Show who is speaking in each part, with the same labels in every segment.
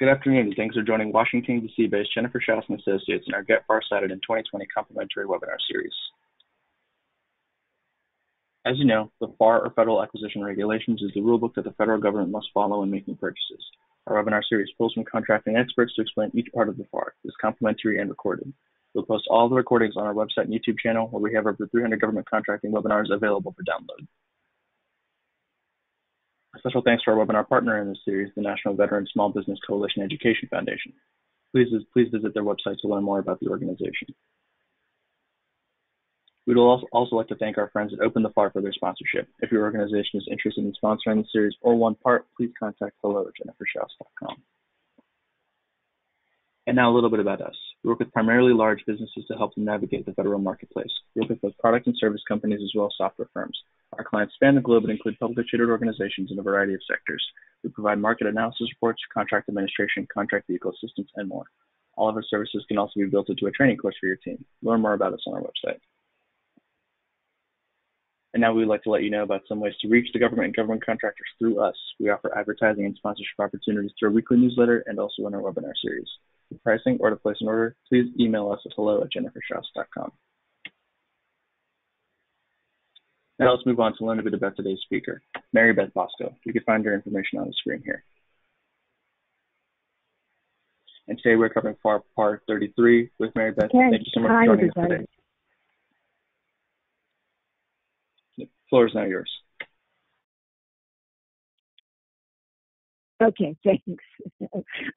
Speaker 1: Good afternoon, and thanks for joining Washington, D.C.-based Jennifer Schaus Associates in our Get Farsighted in 2020 complimentary webinar series. As you know, the FAR, or Federal Acquisition Regulations, is the rulebook that the federal government must follow when making purchases. Our webinar series pulls from contracting experts to explain each part of the FAR. It is complimentary and recorded. We'll post all the recordings on our website and YouTube channel, where we have over 300 government contracting webinars available for download. A special thanks to our webinar partner in this series, the National Veteran Small Business Coalition Education Foundation. Please, please visit their website to learn more about the organization. We'd also, like to thank our friends at Open the FAR for their sponsorship. If your organization is interested in sponsoring the series or one part, please contact hello at jenniferschaus.com. And now a little bit about us. We work with primarily large businesses to help them navigate the federal marketplace. We work with both product and service companies as well as software firms. Our clients span the globe and include publicly traded organizations in a variety of sectors. We provide market analysis reports, contract administration, contract vehicle assistance, and more. All of our services can also be built into a training course for your team. Learn more about us on our website. And now we'd like to let you know about some ways to reach the government and government contractors through us. We offer advertising and sponsorship opportunities through our weekly newsletter and also in our webinar series. For pricing or to place an order, please email us at hello at jenniferschaus.com. Now let's move on to learn a bit about today's speaker, Mary Beth Bosco. You can find her information on the screen here. And today we're covering FAR Part 33 with Mary Beth.
Speaker 2: Okay.
Speaker 1: Thank you so much
Speaker 2: Hi,
Speaker 1: for joining
Speaker 2: everybody.
Speaker 1: us today. The floor is now yours.
Speaker 2: Okay, thanks.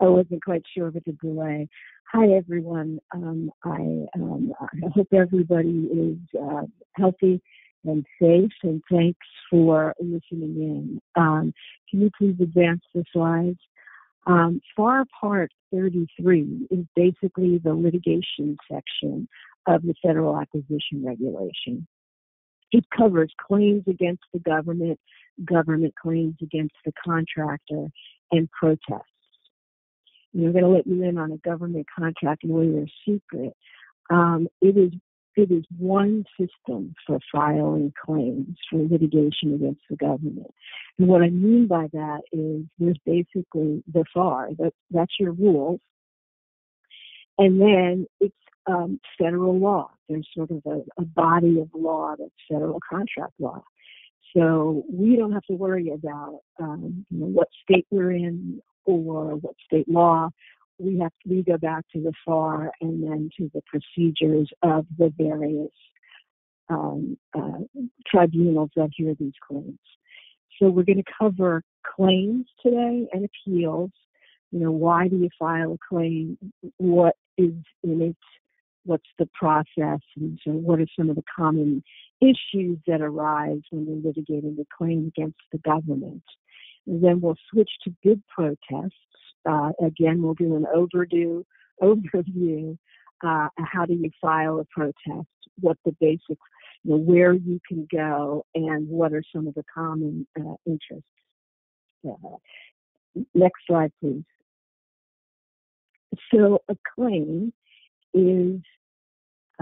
Speaker 2: I wasn't quite sure with the delay. Hi, everyone. Um, I, um, I hope everybody is uh, healthy and safe, and thanks for listening in. Um, can you please advance the slides? Um, FAR Part 33 is basically the litigation section of the Federal Acquisition Regulation. It covers claims against the government, government claims against the contractor, and protests. And I'm going to let you in on a government contract and where secret. Um, it is it is one system for filing claims for litigation against the government. And what I mean by that is there's basically the FAR, that, that's your rules. And then it's um, federal law. There's sort of a, a body of law that's federal contract law. So we don't have to worry about um, you know, what state we're in or what state law. We have we go back to the FAR and then to the procedures of the various um, uh, tribunals that hear these claims. So we're going to cover claims today and appeals. You know, why do you file a claim? What is in it? What's the process? And so what are some of the common issues that arise when you're litigating a claim against the government? And then we'll switch to bid protests. Uh, again, we'll do an overdue overview. Uh, how do you file a protest? What the basics, you know, where you can go, and what are some of the common uh, interests. Uh, next slide, please. So a claim is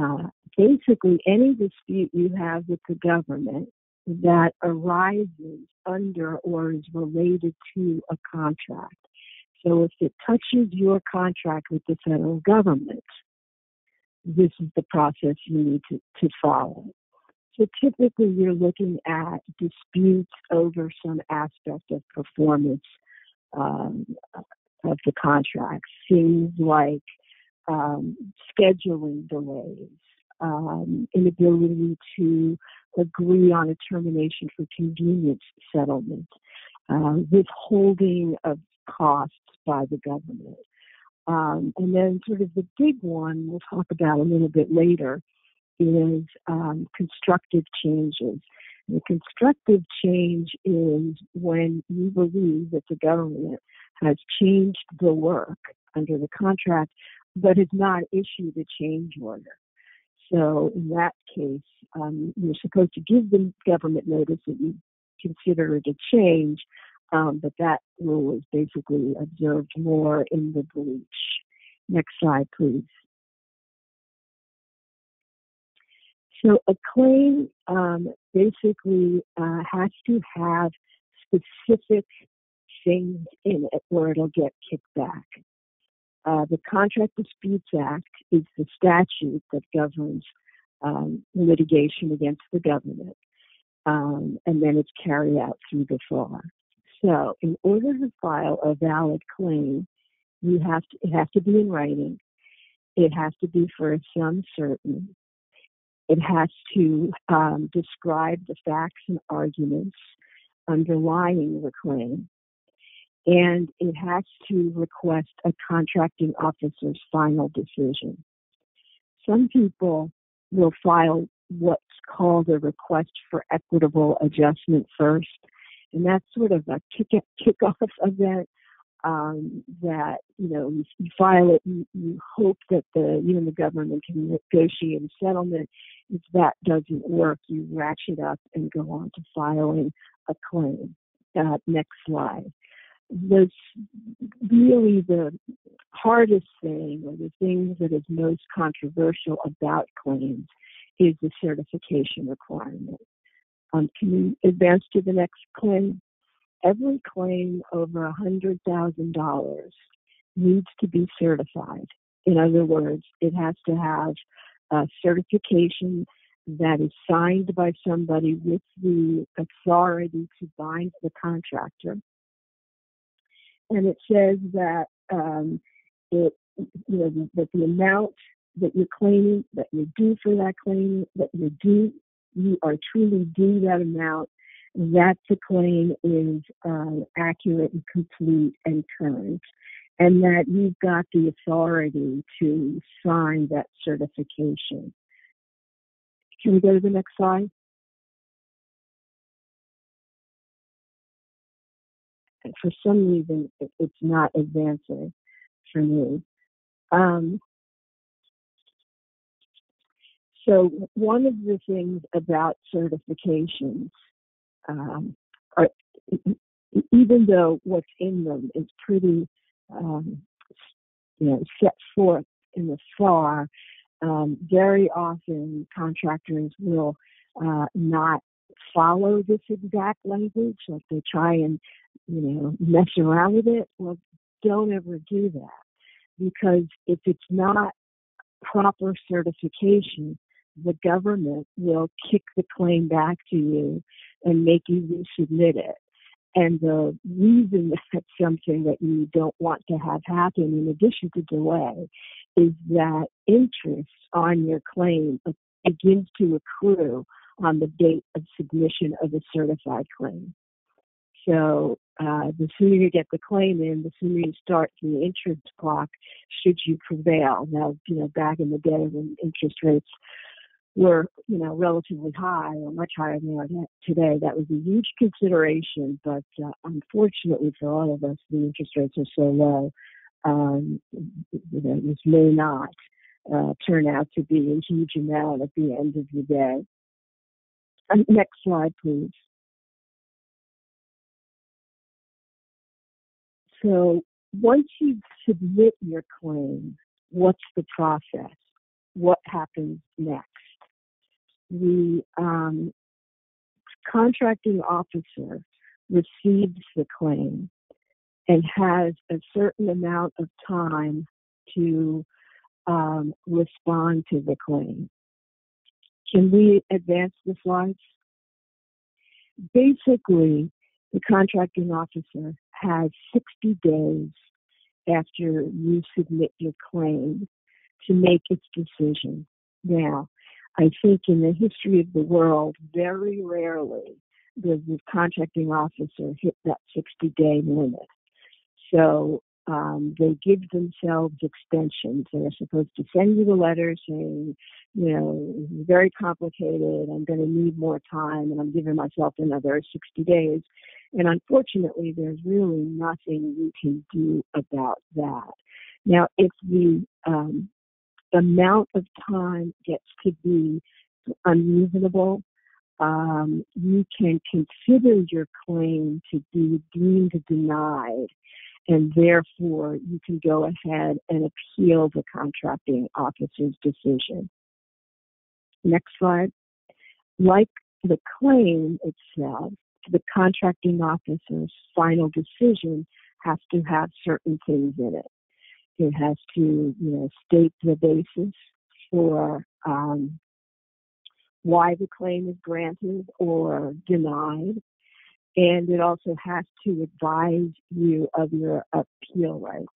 Speaker 2: uh, basically any dispute you have with the government that arises under or is related to a contract. So if it touches your contract with the federal government, this is the process you need to, to follow. So typically you're looking at disputes over some aspect of performance um, of the contract, things like um, scheduling delays, um, inability to agree on a termination for convenience settlement, uh, withholding of costs by the government. Um, and then sort of the big one we'll talk about a little bit later is um, constructive changes. And the constructive change is when you believe that the government has changed the work under the contract, but has not issued a change order. So in that case, um, you're supposed to give the government notice that you consider it a change, um, but that rule is basically observed more in the breach. Next slide, please. So a claim um, basically uh, has to have specific things in it or it'll get kicked back. Uh, the Contract Disputes Act is the statute that governs um, litigation against the government, um, and then it's carried out through the FAR. So, in order to file a valid claim, you have to it has to be in writing. It has to be for a sum certain. It has to um, describe the facts and arguments underlying the claim. And it has to request a contracting officer's final decision. Some people will file what's called a request for equitable adjustment first. And that's sort of a kick kickoff event um, that you know you, you file it, you, you hope that the you know the government can negotiate a settlement. If that doesn't work, you ratchet up and go on to filing a claim. Uh, next slide. The really the hardest thing, or the thing that is most controversial about claims, is the certification requirement. Um, can you advance to the next claim? every claim over a $100,000 needs to be certified. In other words, it has to have a certification that is signed by somebody with the authority to bind the contractor. And it says that um, it, you know, that the amount that you're claiming, that you're due for that claim, that you're due, you are truly due that amount, that the claim is uh, accurate and complete and current, and that you've got the authority to sign that certification. Can we go to the next slide? And for some reason, it's not advancing for me. Um, so one of the things about certifications um, are, even though what's in them is pretty, um, you know, set forth in the FAR, um, very often contractors will uh, not follow this exact language. Like they try and, you know, mess around with it. Well, don't ever do that because if it's not proper certification, the government will kick the claim back to you and make you resubmit it. And the reason that's something that you don't want to have happen, in addition to delay, is that interest on your claim begins to accrue on the date of submission of a certified claim. So uh, the sooner you get the claim in, the sooner you start the interest clock should you prevail. Now, you know, back in the day when interest rates were, you know, relatively high or much higher than they are today. That was a huge consideration, but uh, unfortunately for all of us, the interest rates are so low. Um, you know, this may not uh, turn out to be a huge amount at the end of the day. Um, next slide, please. So once you submit your claim, what's the process? What happens next? The um, contracting officer receives the claim and has a certain amount of time to um, respond to the claim. Can we advance the slides? Basically, the contracting officer has 60 days after you submit your claim to make its decision. Now, I think in the history of the world, very rarely does the contracting officer hit that 60 day limit. So um, they give themselves extensions. They're supposed to send you the letter saying, you know, very complicated. I'm going to need more time, and I'm giving myself another 60 days. And unfortunately, there's really nothing you can do about that. Now, if the um, amount of time gets to be unreasonable, um, you can consider your claim to be deemed denied, and therefore you can go ahead and appeal the contracting officer's decision. Next slide. Like the claim itself, the contracting officer's final decision has to have certain things in it. It has to, you know, state the basis for um, why the claim is granted or denied. And it also has to advise you of your appeal rights.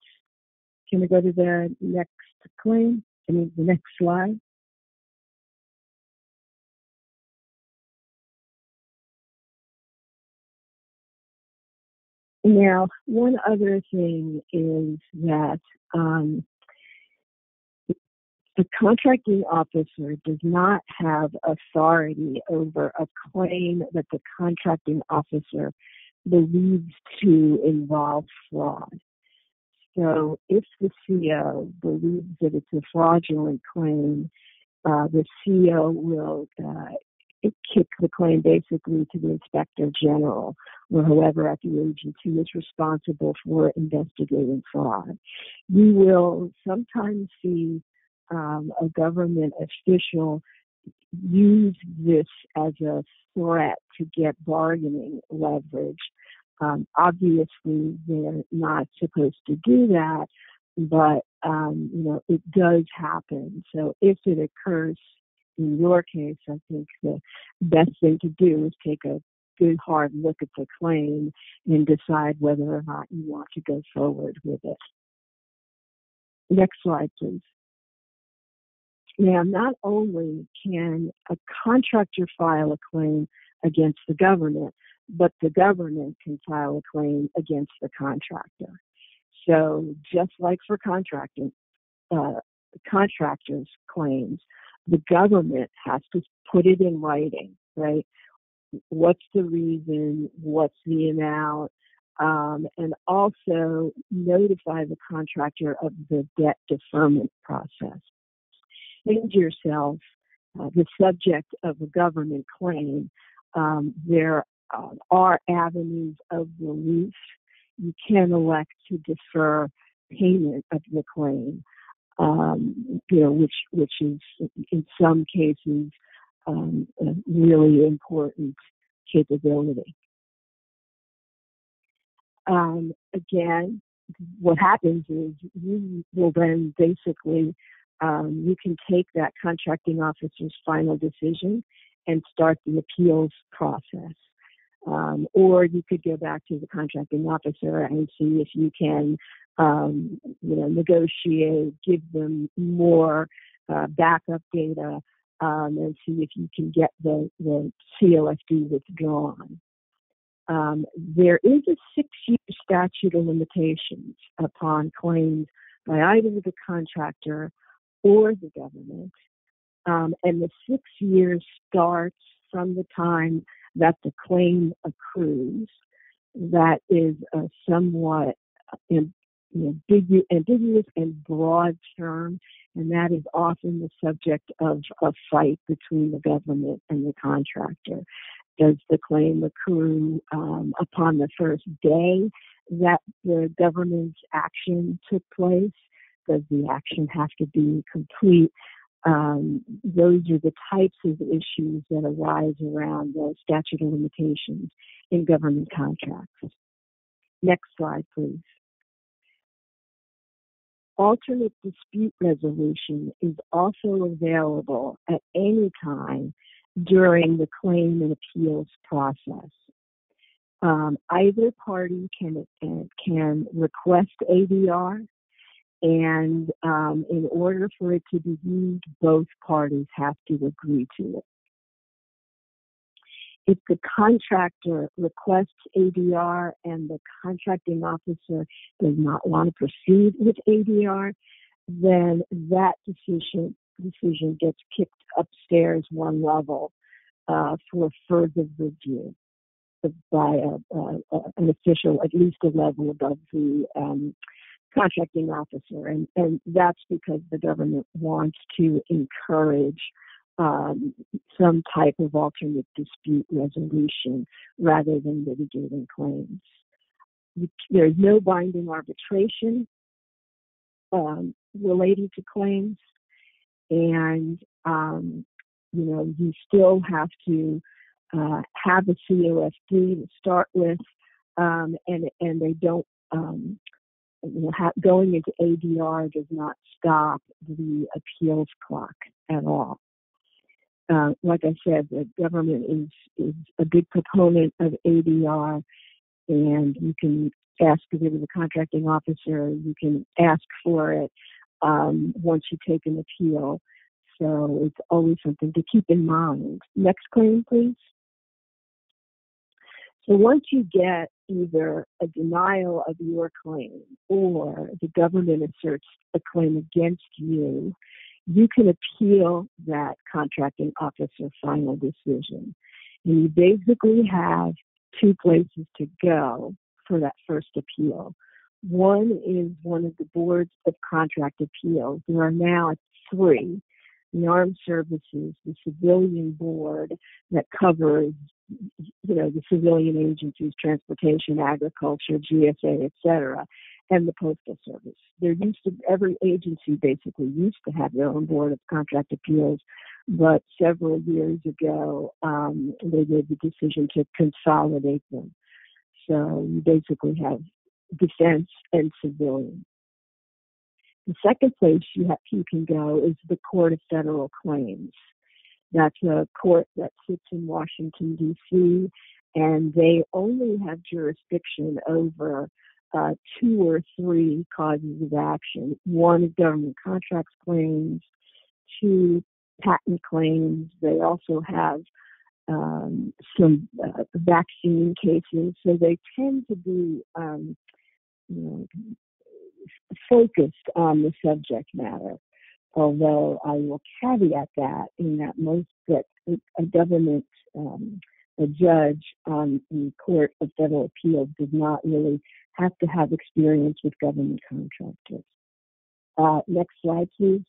Speaker 2: Can we go to the next claim? I mean, the next slide. Now, one other thing is that um, the contracting officer does not have authority over a claim that the contracting officer believes to involve fraud. So if the CO believes that it's a fraudulent claim, uh, the CO will uh, kick the claim basically to the inspector general or whoever at the agency is responsible for investigating fraud. You will sometimes see um, a government official use this as a threat to get bargaining leverage. Um, obviously, they're not supposed to do that, but um, you know it does happen. So if it occurs in your case, I think the best thing to do is take a good hard look at the claim and decide whether or not you want to go forward with it. Next slide, please. Now, not only can a contractor file a claim against the government, but the government can file a claim against the contractor. So, just like for contracting, uh, contractors' claims, the government has to put it in writing, right? What's the reason? What's the amount? Um, and also notify the contractor of the debt deferment process. Think yourself, uh, the subject of a government claim, um, there uh, are avenues of relief. You can elect to defer payment of the claim um, you know, which which is in some cases um, a really important capability. Um, again, what happens is you will then basically um, you can take that contracting officer's final decision and start the appeals process. Um, or you could go back to the contracting officer and see if you can, um, you know, negotiate, give them more uh, backup data, um, and see if you can get the, the COFD withdrawn. Um, there is a six-year statute of limitations upon claims by either the contractor or the government, um, and the six years starts from the time that the claim accrues. That is a somewhat ambiguous and broad term, and that is often the subject of a fight between the government and the contractor. Does the claim accrue um, upon the first day that the government's action took place? Does the action have to be complete um, those are the types of issues that arise around the statute of limitations in government contracts. Next slide, please. Alternate dispute resolution is also available at any time during the claim and appeals process. Um, either party can, can request ADR and um, in order for it to be used, both parties have to agree to it. If the contractor requests ADR and the contracting officer does not want to proceed with ADR, then that decision decision gets kicked upstairs one level uh, for further review by a, a, an official at least a level above the um, contracting officer, and, and that's because the government wants to encourage um, some type of alternate dispute resolution rather than litigating claims. There's no binding arbitration um, related to claims, and um, you know you still have to uh, have a COFD to start with, um, and and they don't. You know, ha- going into ADR does not stop the appeals clock at all. Uh, like I said, the government is is a big proponent of ADR, and you can ask to give it a contracting officer. You can ask for it um, once you take an appeal. So it's always something to keep in mind. Next claim, please. So once you get either a denial of your claim or the government asserts a claim against you, you can appeal that contracting officer final decision. And you basically have two places to go for that first appeal. One is one of the boards of contract appeals. There are now three. The Armed Services, the Civilian Board that covers, you know, the civilian agencies, transportation, agriculture, GSA, etc., and the Postal Service. There used to every agency basically used to have their own board of contract appeals, but several years ago um, they made the decision to consolidate them. So you basically have defense and civilian. The second place you, have, you can go is the Court of Federal Claims. That's a court that sits in Washington, D.C., and they only have jurisdiction over uh, two or three causes of action. One is government contracts claims, two patent claims. They also have um, some uh, vaccine cases, so they tend to be um, you know, focused on the subject matter. Although I will caveat that in that most that a government um, a judge on the Court of Federal Appeals does not really have to have experience with government contractors. Uh, next slide, please.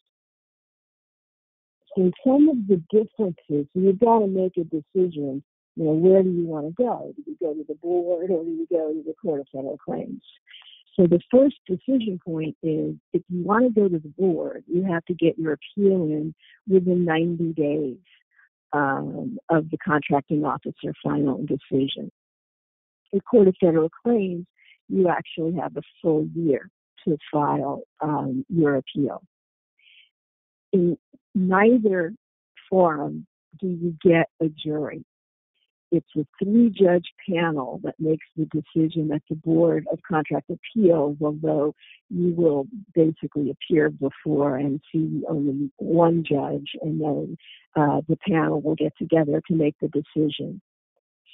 Speaker 2: So some of the differences, you've got to make a decision, you know, where do you want to go? Do you go to the board or do you go to the Court of Federal Claims? So the first decision point is if you want to go to the board, you have to get your appeal in within 90 days um, of the contracting officer final decision. In Court of Federal Claims, you actually have a full year to file um, your appeal. In neither forum do you get a jury. It's a three judge panel that makes the decision at the Board of Contract Appeals, although you will basically appear before and see only one judge, and then uh, the panel will get together to make the decision.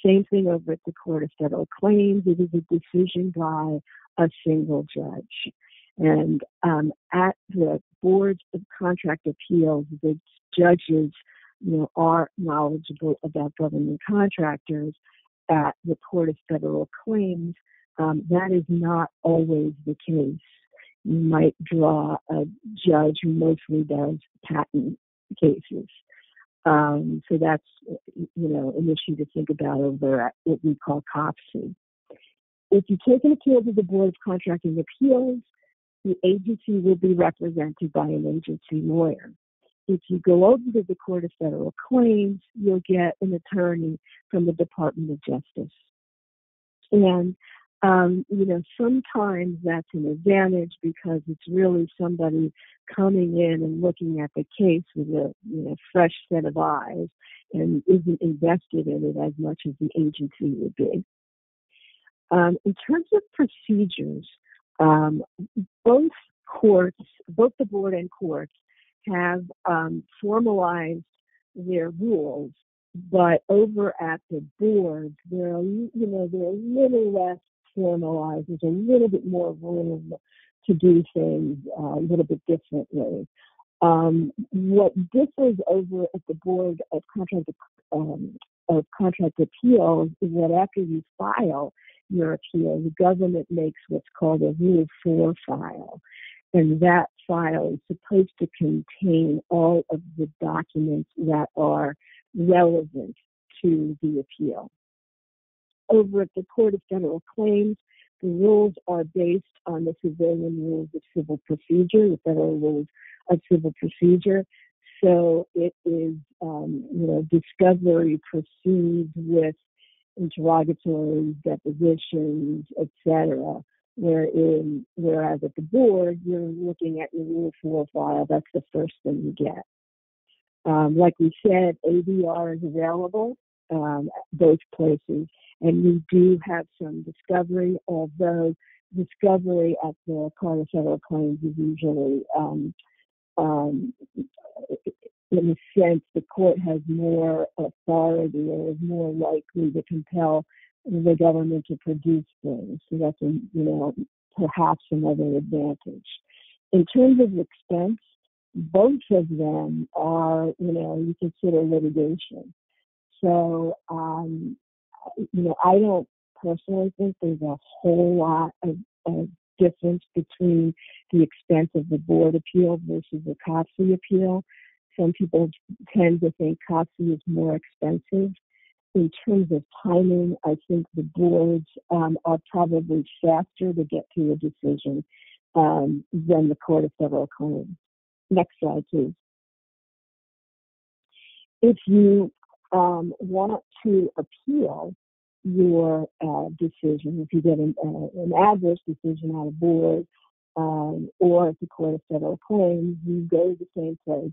Speaker 2: Same thing over at the Court of Federal Claims. It is a decision by a single judge. And um, at the Board of Contract Appeals, the judges you know, are knowledgeable about government contractors at the Court of Federal Claims. Um, that is not always the case. You might draw a judge who mostly does patent cases. Um, so that's, you know, an issue to think about over at what we call COFC. If you take an appeal to the Board of Contracting Appeals, the agency will be represented by an agency lawyer. If you go over to the Court of Federal Claims, you'll get an attorney from the Department of Justice. And, um, you know, sometimes that's an advantage because it's really somebody coming in and looking at the case with a you know, fresh set of eyes and isn't invested in it as much as the agency would be. Um, in terms of procedures, um, both courts, both the board and courts, have um, formalized their rules, but over at the board, they're you know they're a little less formalized. There's a little bit more room to do things uh, a little bit differently. Um, what differs over at the board of contract um, of contract appeals is that after you file your appeal, the government makes what's called a Rule 4 file. And that file is supposed to contain all of the documents that are relevant to the appeal. Over at the Court of Federal Claims, the rules are based on the civilian rules of civil procedure, the federal rules of civil procedure. so it is, um, you know, discovery proceeds with interrogatories, depositions, etc. Wherein, whereas at the board, you're looking at your Rule 4 file. That's the first thing you get. Um, like we said, ADR is available um, both places, and we do have some discovery, although discovery at the Court of Federal Claims is usually, um, um, in a sense, the court has more authority or is more likely to compel the government to produce things. So that's, a, you know, perhaps another advantage. In terms of expense, both of them are, you know, you consider litigation. So, um, you know, I don't personally think there's a whole lot of, of difference between the expense of the board appeal versus the COFC appeal. Some people tend to think COFC is more expensive. In terms of timing, I think the boards um, are probably faster to get to a decision um, than the Court of Federal Claims. Next slide, please. If you um, want to appeal your uh, decision, if you get an, uh, an, adverse decision out of board um, or at the Court of Federal Claims, you go to the same place.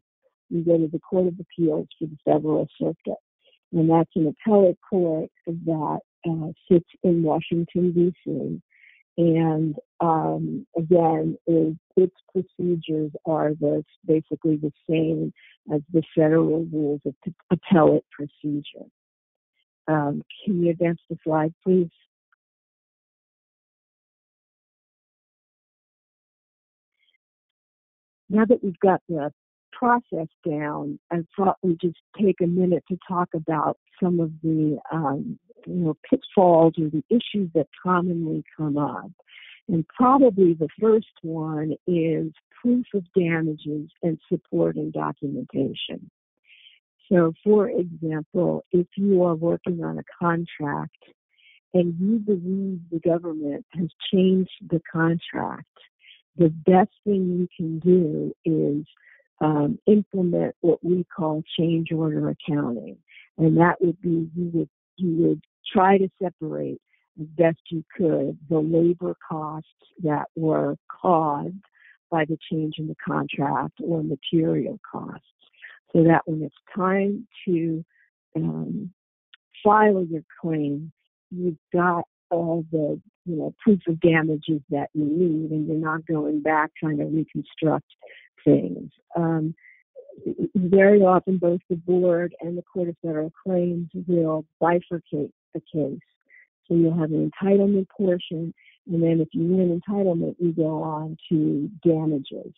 Speaker 2: You go to the Court of Appeals for the Federal Circuit. And that's an appellate court that uh, sits in Washington, D.C. And um, again, it, its procedures are the, basically the same as the federal rules of appellate procedure. Um, can you advance the slide, please? Now that we've got the process down, I thought we'd just take a minute to talk about some of the um, you know pitfalls or the issues that commonly come up. And probably the first one is proof of damages and supporting documentation. So, for example, if you are working on a contract and you believe the government has changed the contract, the best thing you can do is um, implement what we call change order accounting, and that would be you would you would try to separate as best you could the labor costs that were caused by the change in the contract or material costs. So that when it's time to um, file your claim, you've got all the you know proof of damages that you need, and you're not going back trying to reconstruct things. Um, very often, both the board and the Court of Federal Claims will bifurcate the case. So you'll have an entitlement portion, and then if you win entitlement, you go on to damages.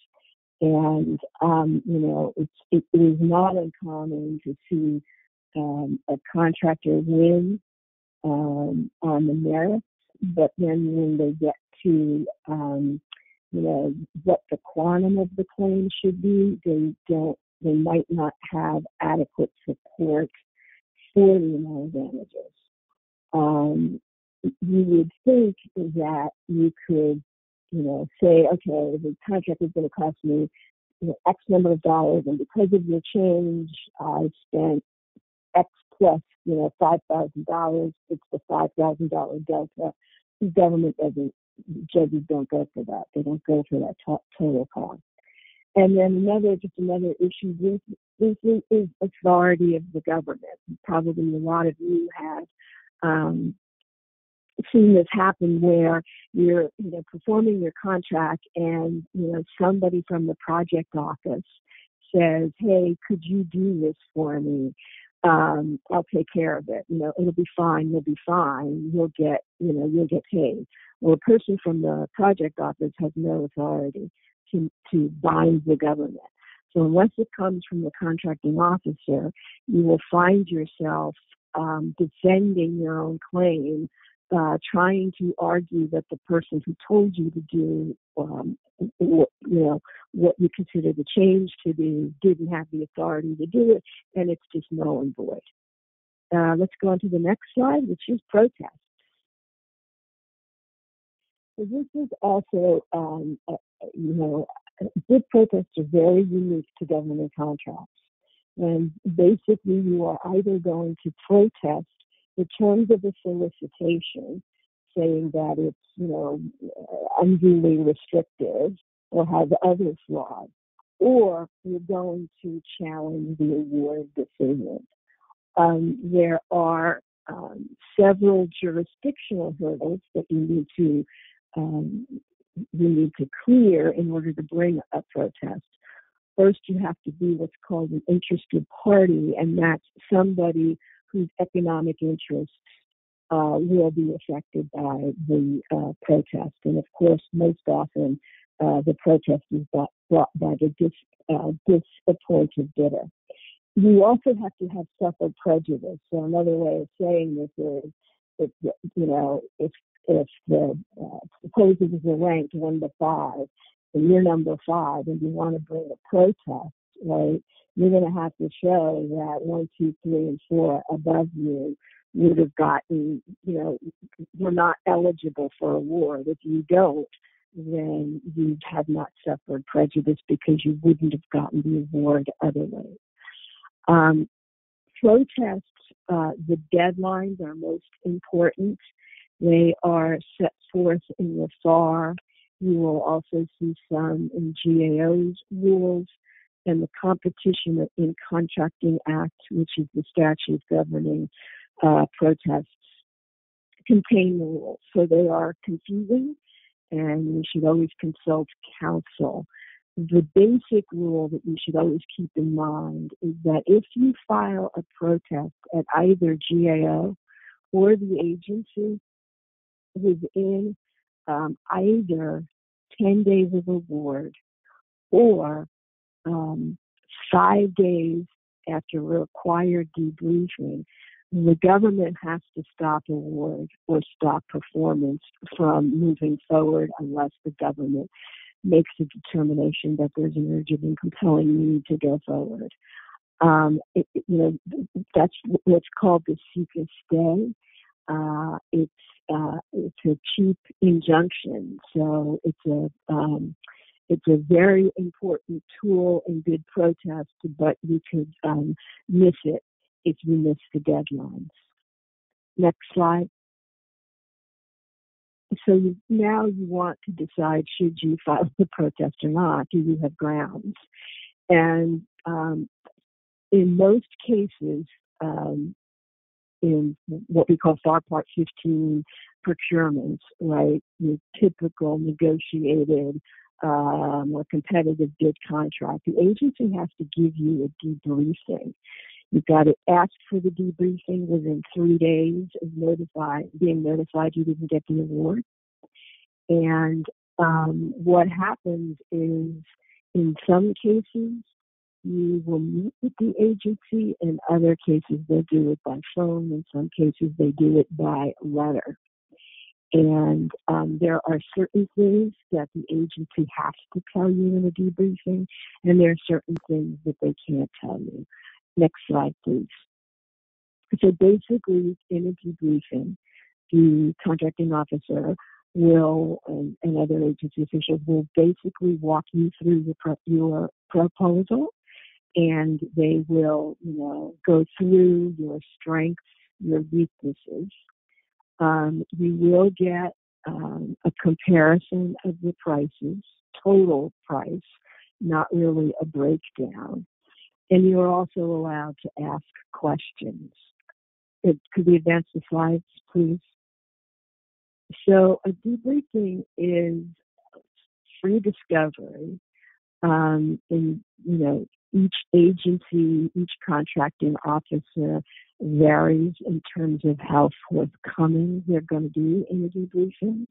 Speaker 2: And, um, you know, it's, it is not uncommon to see um, a contractor win um, on the merits, but then when they get to, um, you know, what the quantum of the claim should be, they don't, they might not have adequate support for the amount of damages um, you would think that you could, you know, say, okay, the contract is going to cost me you know, X number of dollars, and because of your change, I spent X plus, you know, five thousand dollars. It's the five thousand dollar delta. The government doesn't, judges don't go for that. They don't go for that to- total cost. And then another, just another issue briefly, is authority of the government. Probably a lot of you have um, seen this happen where you're you know performing your contract and you know somebody from the project office says hey could you do this for me um i'll take care of it you know it'll be fine you'll be fine you'll get you know you'll get paid well a person from the project office has no authority to to bind the government so unless it comes from the contracting officer you will find yourself um, defending your own claim, uh, trying to argue that the person who told you to do, um, what, you know, what you consider the change to be didn't have the authority to do it, and it's just null and void. Uh, let's go on to the next slide, which is protest. So this is also, um, uh, you know, bid protests are very unique to government contracts. And basically, you are either going to protest the terms of the solicitation, saying that it's, you know, unduly restrictive or has other flaws, or you're going to challenge the award decision. Um, there are um, several jurisdictional hurdles that you need to um, you need to clear in order to bring a protest. First, you have to be what's called an interested party, and that's somebody whose economic interests uh, will be affected by the uh, protest. And of course, most often, uh, the protest is brought, brought by the dis, uh, disappointed bidder. You also have to have suffered prejudice. So another way of saying this is, you know, if if the uh, are ranked one to five, and you're number five, and you want to bring a protest, right? You're going to have to show that one, two, three, and four above you would have gotten, you know, you're not eligible for award. If you don't, then you have not suffered prejudice because you wouldn't have gotten the award otherwise. Um, protests, uh, the deadlines are most important. They are set forth in the FAR. You will also see some in GAO's rules and the Competition in Contracting Act, which is the statute governing uh, protests, contain the rules. So they are confusing, and you should always consult counsel. The basic rule that you should always keep in mind is that if you file a protest at either GAO or the agency, within um, either 10 days of award or um, five days after required debriefing, the government has to stop award or stop performance from moving forward unless the government makes a determination that there's an urgent and compelling need to go forward. Um, it, you know, that's what's called the CICA stay. Uh, it's uh, it's a cheap injunction, so it's a um, it's a very important tool in good protest, but you could um, miss it if you miss the deadlines. Next slide. So you, now you want to decide should you file the protest or not? Do you have grounds? And um, in most cases, um, in what we call FAR Part 15 procurements, right? Your typical negotiated um, or competitive bid contract. The agency has to give you a debriefing. You've got to ask for the debriefing within three days of notify, being notified you didn't get the award. And um, what happens is, in some cases, you will meet with the agency. In other cases, they'll do it by phone. In some cases, they do it by letter. And um, there are certain things that the agency has to tell you in a debriefing, and there are certain things that they can't tell you. Next slide, please. So basically, in a debriefing, the contracting officer will and, and other agency officials will basically walk you through your, your proposal and they will, you know, go through your strengths, your weaknesses. Um, you will get um, a comparison of the prices, total price, not really a breakdown. And you're also allowed to ask questions. It, could we advance the slides, please? So a debriefing is free discovery. Um, and, you know, each agency, each contracting officer varies in terms of how forthcoming they're going to be in the debriefing.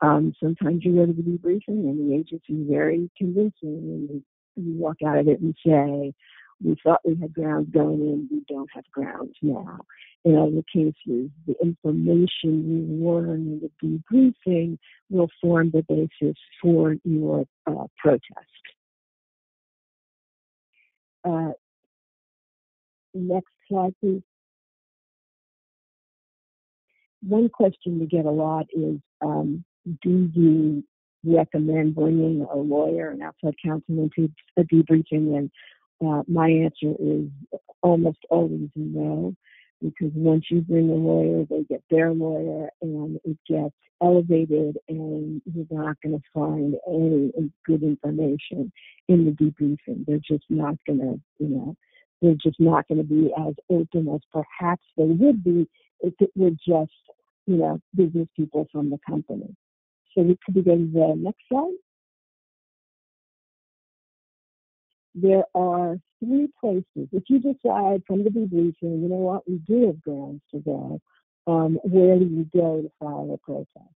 Speaker 2: Um, sometimes you go to the debriefing and the agency is very convincing and you, walk out of it and say, we thought we had grounds going in, we don't have grounds now. In other cases, the information you learn in the debriefing will form the basis for your uh, protest. Uh, next slide, please. One question we get a lot is, um, do you recommend bringing a lawyer and outside counsel into a debriefing? And Uh, my answer is almost always no, because once you bring a lawyer, they get their lawyer, and it gets elevated, and you're not going to find any good information in the debriefing. They're just not going to, you know, they're just not going to be as open as perhaps they would be if it were just, you know, business people from the company. So we could begin the next slide. There are three places. If you decide from the debriefing, you know what, we do have grounds to go, um, where do you go to file a protest?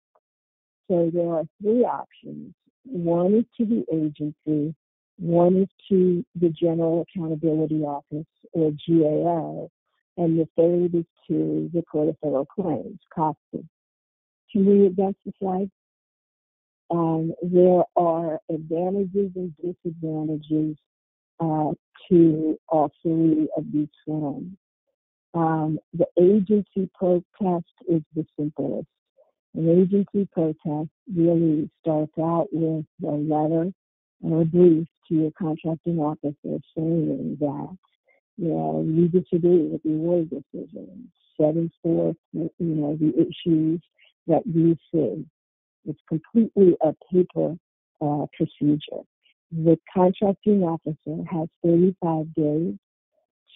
Speaker 2: So there are three options. One is to the agency, one is to the General Accountability Office or GAO, and the third is to the Court of Federal Claims, COFC. Can we advance the slide? Um, there are advantages and disadvantages uh, to all three of these forms. Um, the agency protest is the simplest. An agency protest really starts out with a letter or a brief to your contracting officer saying that, you know, you disagree with the award decision, setting forth, you know, the issues that you see. It's completely a paper uh, procedure. The contracting officer has 35 days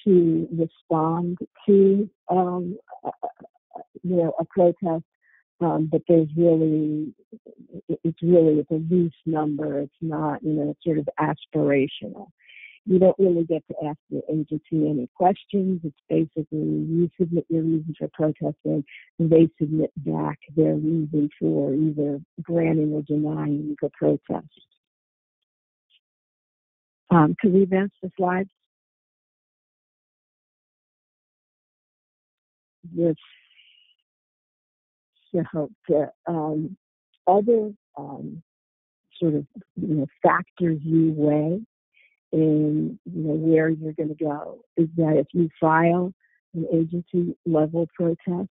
Speaker 2: to respond to, um, you know, a protest, um, but there's really, it's really it's a loose number. It's not, you know, sort of aspirational. You don't really get to ask the agency any questions. It's basically you submit your reason for protesting, and they submit back their reason for either granting or denying the protest. Um, could we advance the slides? This so the um, other um, sort of you know factors you weigh in you know where you're going to go is that if you file an agency level protest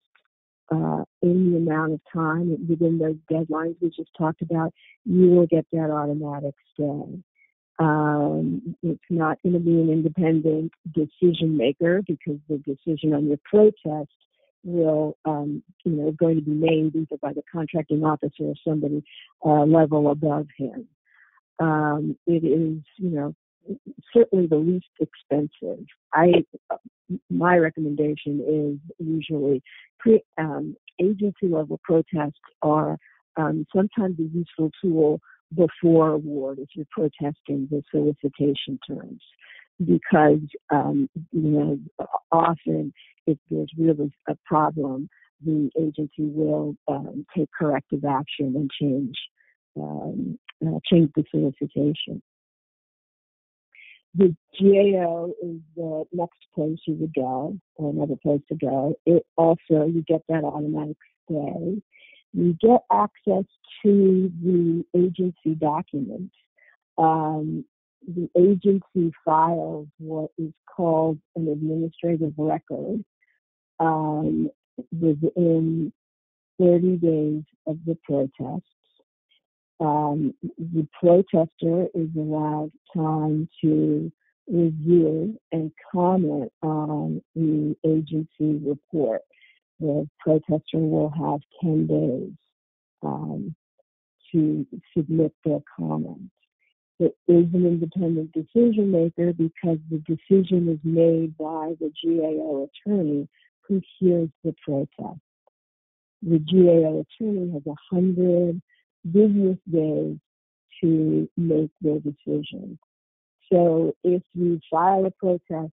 Speaker 2: uh, in the amount of time within those deadlines we just talked about, you will get that automatic stay. Um, it's not going to be an independent decision maker because the decision on your protest will, um, you know, going to be made either by the contracting officer or somebody uh, level above him. Um, it is, you know, certainly the least expensive. I, my recommendation is usually pre, um, agency level protests are um, sometimes a useful tool before award if you're protesting the solicitation terms because um, you know often if there's really a problem the agency will um, take corrective action and change um, uh, change the solicitation. The GAO is the next place you would go, or another place to go. It also you get that automatic stay you get access to the agency documents. Um, the agency files what is called an administrative record um, within 30 days of the protests. Um, the protester is allowed time to review and comment on the agency report the protester will have 10 days um, to submit their comments. It is an independent decision maker because the decision is made by the GAO attorney who hears the protest. The GAO attorney has 100 business days to make their decision. So if you file a protest,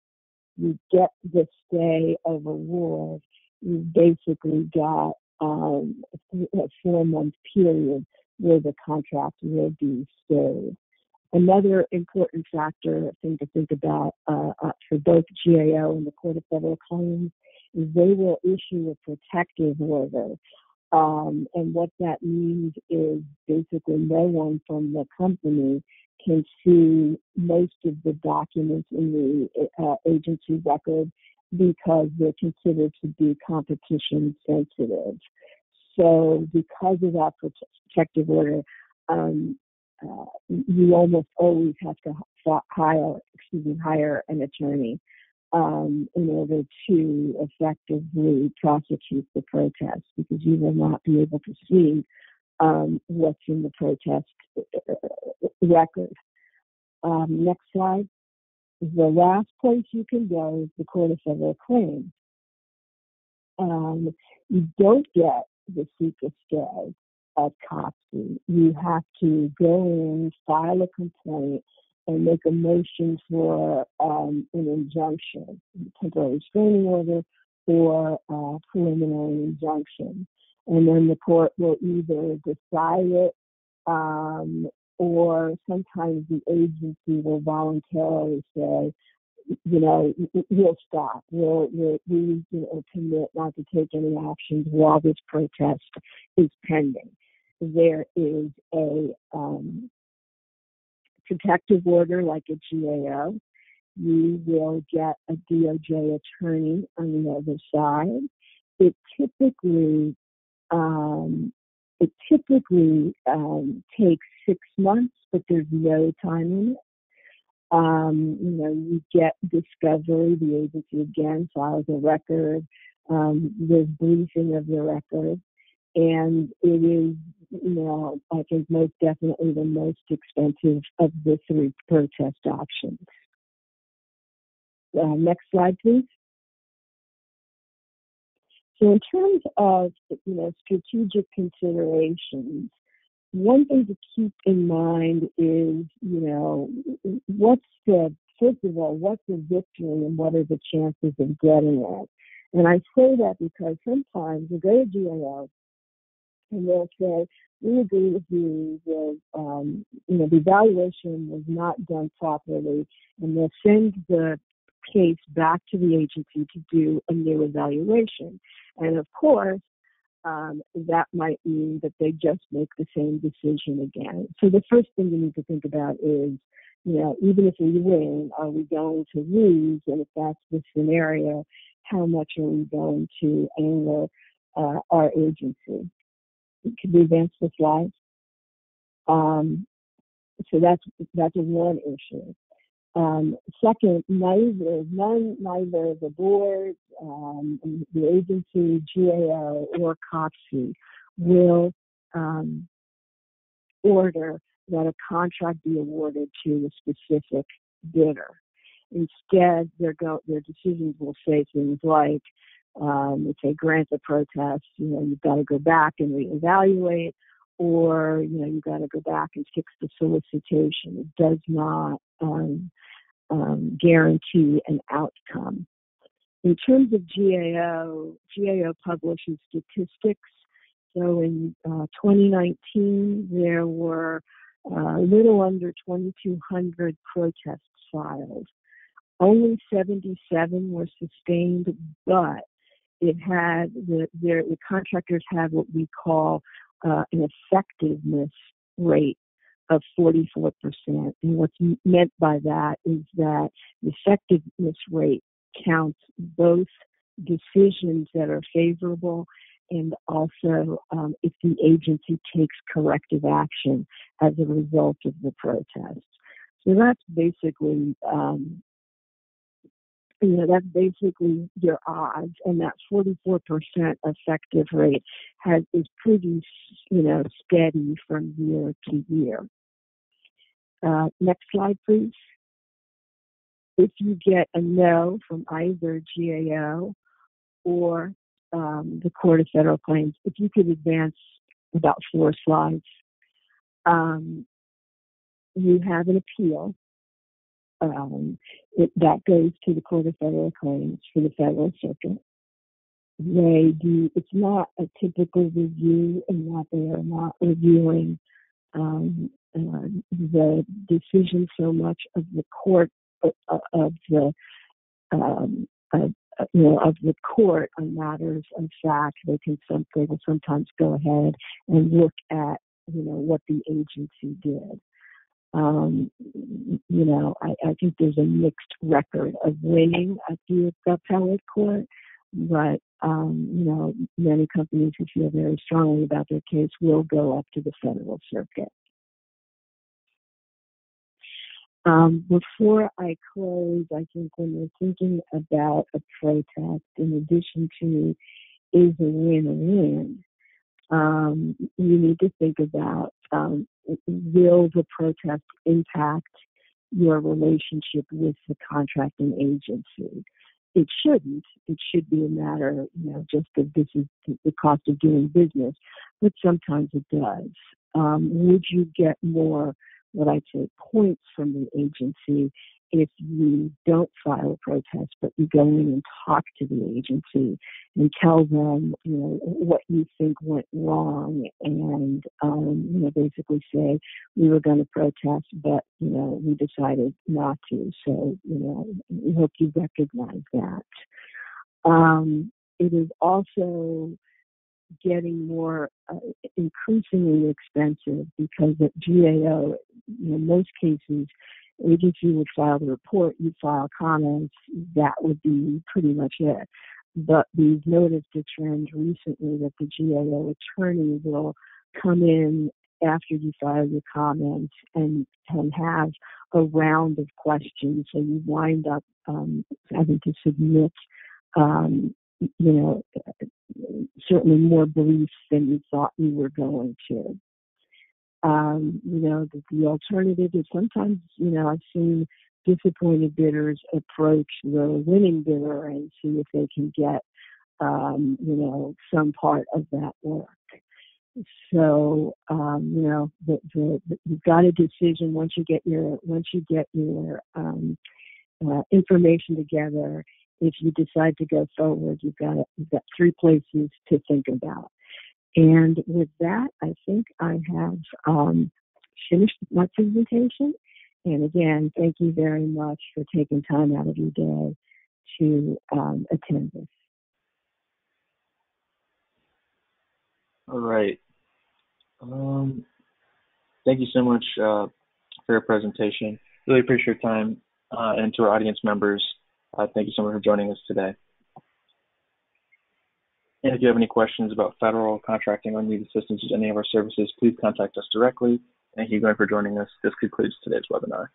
Speaker 2: you get the stay of award you basically got um, a four month period where the contract will be stayed. Another important factor, thing to think about uh, uh, for both GAO and the Court of Federal Claims is they will issue a protective order. Um, and what that means is basically no one from the company can see most of the documents in the uh, agency record because they're considered to be competition sensitive. So, because of that protective order, um, uh, you almost always have to hire, excuse me, hire an attorney um, in order to effectively prosecute the protest because you will not be able to see um, what's in the protest uh, record. Um, next slide. The last place you can go is the Court of Federal Claims. Um, you don't get the CICA stay at COFC. You have to go in, file a complaint, and make a motion for um, an injunction, temporary restraining order, or a preliminary injunction. And then the court will either decide it um, or sometimes the agency will voluntarily say, you know, we'll stop. We'll, we'll, we you know, commit not to take any actions while this protest is pending. There is a um, protective order like a GAO. You will get a DOJ attorney on the other side. It typically um, it typically um, takes six months, but there's no time limit. Um, you know, you get discovery, the agency again files a record, um, there's briefing of the record, and it is, you know, I think most definitely the most expensive of the three protest options. Uh, next slide, please. So in terms of, you know, strategic considerations, one thing to keep in mind is, you know, what's the, first of all, what's the victory and what are the chances of getting it? And I say that because sometimes you go to GAO and they'll say, we agree with you that, um, you know, the evaluation was not done properly and they'll send the case back to the agency to do a new evaluation. And of course, um, that might mean that they just make the same decision again. So the first thing you need to think about is, you know, even if we win, are we going to lose? And if that's the scenario, how much are we going to anger uh, our agency? Can we advance the slide? Um, so that's that's one issue. Um, second, neither, none, neither the board, um, the agency, GAO, or COFC will um, order that a contract be awarded to a specific bidder. Instead, their, go, their decisions will say things like, um, if they grant the protest, you know, you've got to go back and reevaluate, or you know, you've got to go back and fix the solicitation. It does not um, um, guarantee an outcome. In terms of GAO, GAO publishes statistics. So in uh, 2019, there were uh, a little under 2,200 protests filed. Only 77 were sustained, but it had the, the contractors had what we call uh, an effectiveness rate of 44%. And what's meant by that is that the effectiveness rate counts both decisions that are favorable and also um, if the agency takes corrective action as a result of the protest. So that's basically, um, you know, that's basically your odds, and that 44% effective rate has is pretty, you know, steady from year to year. Uh, next slide, please. If you get a no from either GAO or um, the Court of Federal Claims, if you could advance about four slides, um, you have an appeal. Um, it, that goes to the Court of Federal Claims for the Federal Circuit. They do, it's not a typical review in that they are not reviewing um, uh, the decision so much of the court uh, of the um, uh, you know of the court on matters of fact. They can some they will sometimes go ahead and look at you know what the agency did. Um, you know, I, I think there's a mixed record of winning at the appellate court, but um, you know, many companies who feel very strongly about their case will go up to the federal circuit. Um, before I close, I think when you're thinking about a protest, in addition to is a win-win, um, you need to think about um, will the protest impact your relationship with the contracting agency? It shouldn't. It should be a matter, you know, just that this is the cost of doing business, but sometimes it does. Um, would you get more, what I'd say, points from the agency if you don't file a protest, but you go in and talk to the agency and tell them, you know, what you think went wrong, and um, you know, basically say we were going to protest, but you know, we decided not to. So, you know, we hope you recognize that. Um, it is also getting more uh, increasingly expensive because at GAO, know, most cases agency would file the report, you'd file comments, that would be pretty much it. But we've noticed a trend recently that the GAO attorney will come in after you file your comments and, and have a round of questions. So you wind up um, having to submit, um, you know, certainly more briefs than you thought you were going to. Um, you know, the, the alternative is sometimes, you know, I've seen disappointed bidders approach the winning bidder and see if they can get, um, you know, some part of that work. So, um, you know, the, the, the, you've got a decision once you get your once you get your um, uh, information together. If you decide to go forward, you've got you've got three places to think about. And with that, I think I have um, finished my presentation. And again, thank you very much for taking time out of your day to um, attend this.
Speaker 1: All right. Um, thank you so much uh, for your presentation. Really appreciate your time. Uh, and to our audience members, uh, thank you so much for joining us today. And if you have any questions about federal contracting or need assistance with any of our services, please contact us directly. Thank you again for joining us. This concludes today's webinar.